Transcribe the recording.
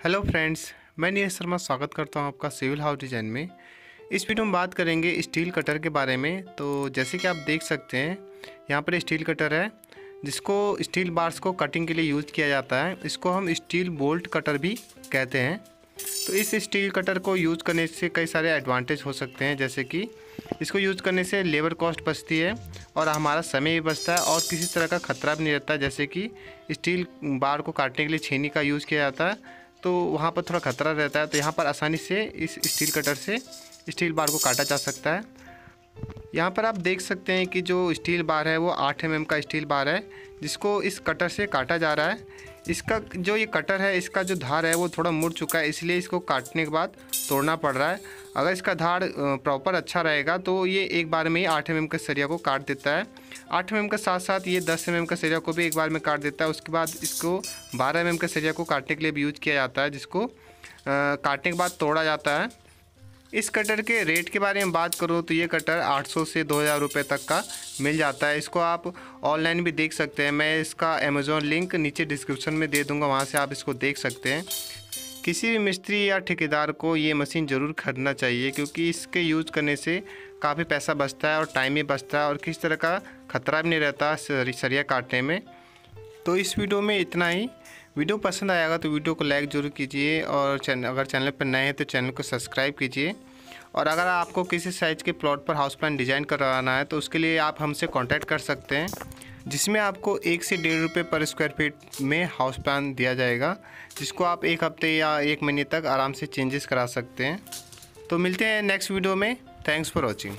Hello friends मैं नीरज शर्मा स्वागत करता हूँ आपका सिविल हाउस डिज़ाइन में। इस वीडियो में बात करेंगे स्टील कटर के बारे में। तो जैसे कि आप देख सकते हैं, यहाँ पर स्टील कटर है, जिसको स्टील बार्स को कटिंग के लिए यूज़ किया जाता है। इसको हम स्टील बोल्ट कटर भी कहते हैं। तो इस स्टील कटर को यूज़ करने से कई सारे एडवांटेज हो सकते हैं, जैसे कि इसको यूज़ करने से लेबर कॉस्ट बचती है और हमारा समय भी बचता है और किसी तरह का खतरा भी नहीं रहता, जैसे कि स्टील बार को काटने के लिए छेनी का यूज़ किया जाता है। तो वहाँ पर थोड़ा खतरा रहता है तो यहाँ पर आसानी से इस स्टील कटर से स्टील बार को काटा जा सकता है। यहाँ पर आप देख सकते हैं कि जो स्टील बार है, वो आठ एम का स्टील बार है, जिसको इस कटर से काटा जा रहा है। इसका जो ये कटर है, इसका जो धार है, वो थोड़ा मुड़ चुका है, इसलिए इसको काटने के बाद तोड़ना पड़ रहा है। अगर इसका धार प्रॉपर अच्छा रहेगा तो ये एक बार में ही आठ एम के सरिया को काट देता है। आठ एम के साथ साथ ये दस एम का सरिया को भी एक बार में काट देता है। उसके बाद इसको बारह एम के सरिया को काटने के लिए भी यूज़ किया जाता है, जिसको काटने के बाद तोड़ा जाता है। इस कटर के रेट के बारे में बात करूँ तो ये कटर 800 से 2000 रुपए तक का मिल जाता है। इसको आप ऑनलाइन भी देख सकते हैं। मैं इसका अमेज़ोन लिंक नीचे डिस्क्रिप्शन में दे दूँगा, वहाँ से आप इसको देख सकते हैं। किसी भी मिस्त्री या ठेकेदार को ये मशीन ज़रूर खरीदना चाहिए, क्योंकि इसके यूज़ करने से काफ़ी पैसा बचता है और टाइम भी बचता है और किसी तरह का ख़तरा भी नहीं रहता सरिया काटने में। तो इस वीडियो में इतना ही। वीडियो पसंद आएगा तो वीडियो को लाइक ज़रूर कीजिए और चैनल अगर चैनल पर नए हैं तो चैनल को सब्सक्राइब कीजिए। और अगर आपको किसी साइज़ के प्लॉट पर हाउस प्लान डिज़ाइन करवाना है तो उसके लिए आप हमसे कांटेक्ट कर सकते हैं। जिसमें आपको एक से डेढ़ रुपये पर स्क्वायर फीट में हाउस प्लान दिया जाएगा, जिसको आप एक हफ़्ते या एक महीने तक आराम से चेंजेस करा सकते हैं। तो मिलते हैं नेक्स्ट वीडियो में। Thanks for watching